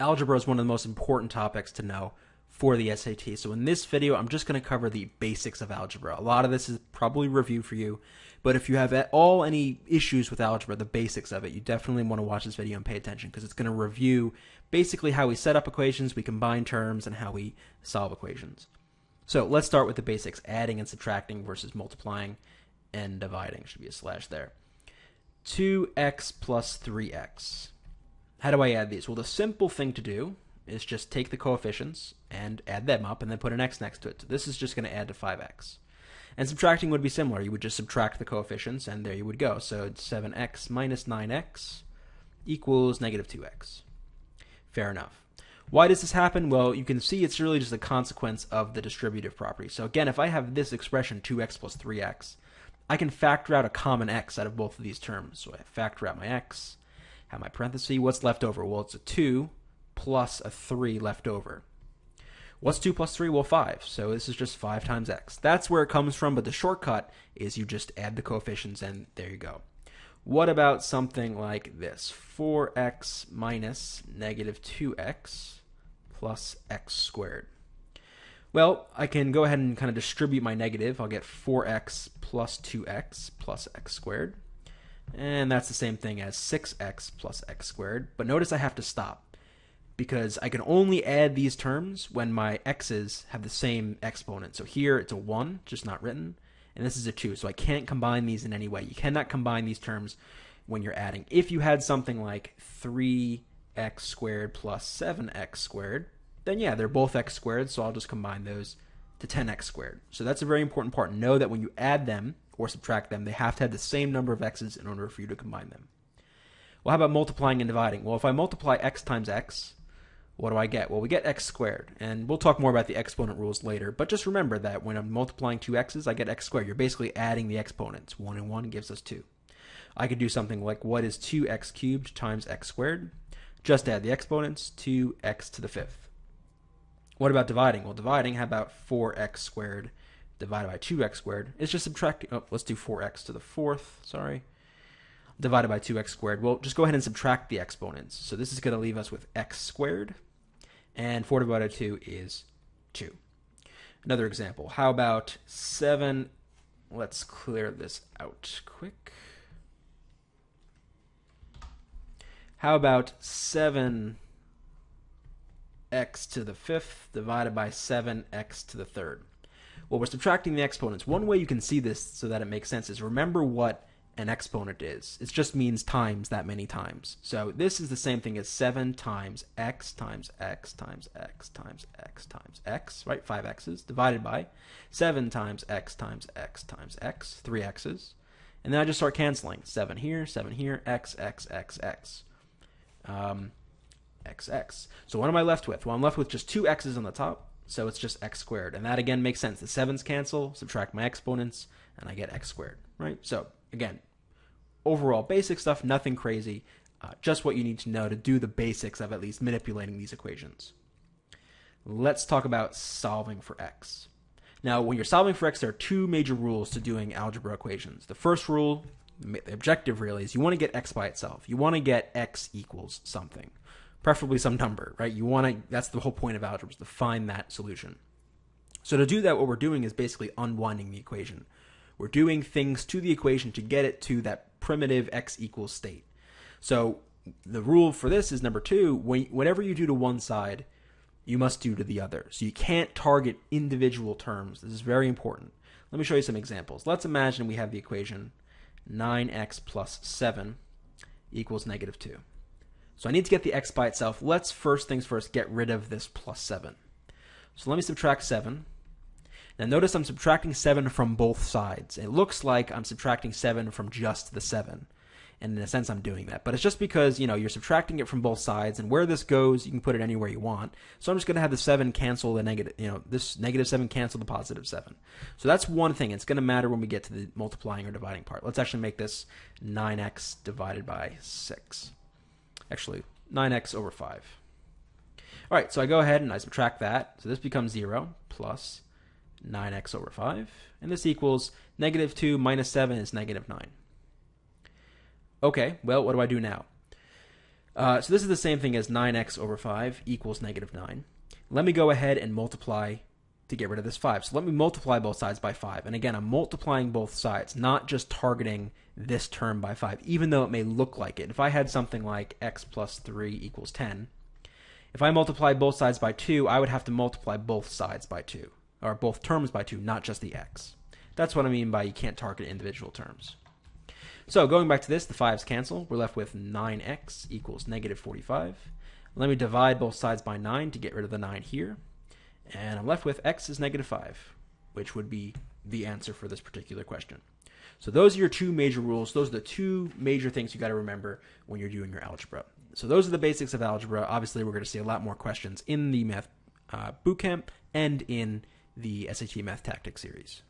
algebra is one of the most important topics to know for the SAT. So in this video, I'm just going to cover the basics of algebra. A lot of this is probably review for you, but if you have at all any issues with algebra, the basics of it, you definitely want to watch this video and pay attention because it's going to review basically how we set up equations, we combine terms, and how we solve equations. So let's start with the basics, adding and subtracting versus multiplying and dividing. Should be a slash there. 2x plus 3x. How do I add these? Well, the simple thing to do is just take the coefficients and add them up and then put an x next to it. So this is just going to add to 5x. And subtracting would be similar. You would just subtract the coefficients and there you would go. So it's 7x minus 9x equals negative 2x. Fair enough. Why does this happen? Well, you can see it's really just a consequence of the distributive property. So again, if I have this expression 2x plus 3x, I can factor out a common x out of both of these terms. So I factor out my x, have my parenthesis. What's left over? Well, it's a 2 plus a 3 left over. What's 2 plus 3? Well, 5. So this is just 5 times x. That's where it comes from, but the shortcut is you just add the coefficients and there you go. What about something like this? 4x minus negative 2x plus x squared. Well, I can go ahead and kind of distribute my negative. I'll get 4x plus 2x plus x squared. And that's the same thing as 6x plus x squared. But notice I have to stop because I can only add these terms when my x's have the same exponent. So here it's a 1, just not written, and this is a 2. So I can't combine these in any way. You cannot combine these terms when you're adding. If you had something like 3x squared plus 7x squared, then yeah, they're both x squared, so I'll just combine those to 10x squared. So that's a very important part. Know that when you add them or subtract them, they have to have the same number of x's in order for you to combine them. Well, how about multiplying and dividing? Well, if I multiply x times x, what do I get? Well, we get x squared. And we'll talk more about the exponent rules later. But just remember that when I'm multiplying two x's, I get x squared. You're basically adding the exponents. 1 and 1 gives us 2. I could do something like what is 2x cubed times x squared? Just add the exponents, 2x to the fifth. What about dividing? Well, dividing, how about 4x squared divided by 2x squared? It's just subtracting. Oh, let's do 4x to the fourth. Sorry. Divided by 2x squared. Well, just go ahead and subtract the exponents. So this is going to leave us with x squared and 4 divided by 2 is 2. Another example, how about 7, let's clear this out quick. How about 7x to the fifth divided by 7x to the third? Well, we're subtracting the exponents. One way you can see this so that it makes sense is remember what an exponent is. It just means times that many times. So this is the same thing as 7 times x times x times x times x times x, right? 5 x's divided by 7 times x times x times x, 3 x's. And then I just start canceling. 7 here, 7 here, x, x, x, x. Um, x, x. So what am I left with? Well, I'm left with just two x's on the top, so it's just x squared. And that again makes sense. The 7's cancel, subtract my exponents, and I get x squared, right? So again, overall basic stuff, nothing crazy, uh, just what you need to know to do the basics of at least manipulating these equations. Let's talk about solving for x. Now, when you're solving for x, there are two major rules to doing algebra equations. The first rule, the objective really, is you want to get x by itself. You want to get x equals something, preferably some number, right? You want to, that's the whole point of algebra, is to find that solution. So to do that, what we're doing is basically unwinding the equation. We're doing things to the equation to get it to that primitive x equals state. So the rule for this is number two, when, whatever you do to one side, you must do to the other. So you can't target individual terms. This is very important. Let me show you some examples. Let's imagine we have the equation 9x plus 7 equals negative 2. So I need to get the x by itself. Let's first things first get rid of this plus 7. So let me subtract 7 now notice I'm subtracting 7 from both sides. It looks like I'm subtracting 7 from just the 7. And in a sense, I'm doing that. But it's just because, you know, you're subtracting it from both sides, and where this goes, you can put it anywhere you want. So I'm just going to have the 7 cancel the negative, you know, this negative 7 cancel the positive 7. So that's one thing. It's going to matter when we get to the multiplying or dividing part. Let's actually make this 9x divided by 6. Actually, 9x over 5. All right, so I go ahead and I subtract that. So this becomes 0 plus 9x over 5. And this equals negative 2 minus 7 is negative 9. Okay, well, what do I do now? Uh, so this is the same thing as 9x over 5 equals negative 9. Let me go ahead and multiply to get rid of this 5. So let me multiply both sides by 5. And again, I'm multiplying both sides, not just targeting this term by 5, even though it may look like it. If I had something like x plus 3 equals 10, if I multiply both sides by 2, I would have to multiply both sides by 2, or both terms by 2, not just the x. That's what I mean by you can't target individual terms. So going back to this, the 5's cancel. We're left with 9x equals negative 45. Let me divide both sides by 9 to get rid of the 9 here. And I'm left with x is negative 5, which would be the answer for this particular question. So those are your two major rules. Those are the two major things you got to remember when you're doing your algebra. So those are the basics of algebra. Obviously, we're going to see a lot more questions in the math uh, bootcamp and in the SAT Math Tactics series.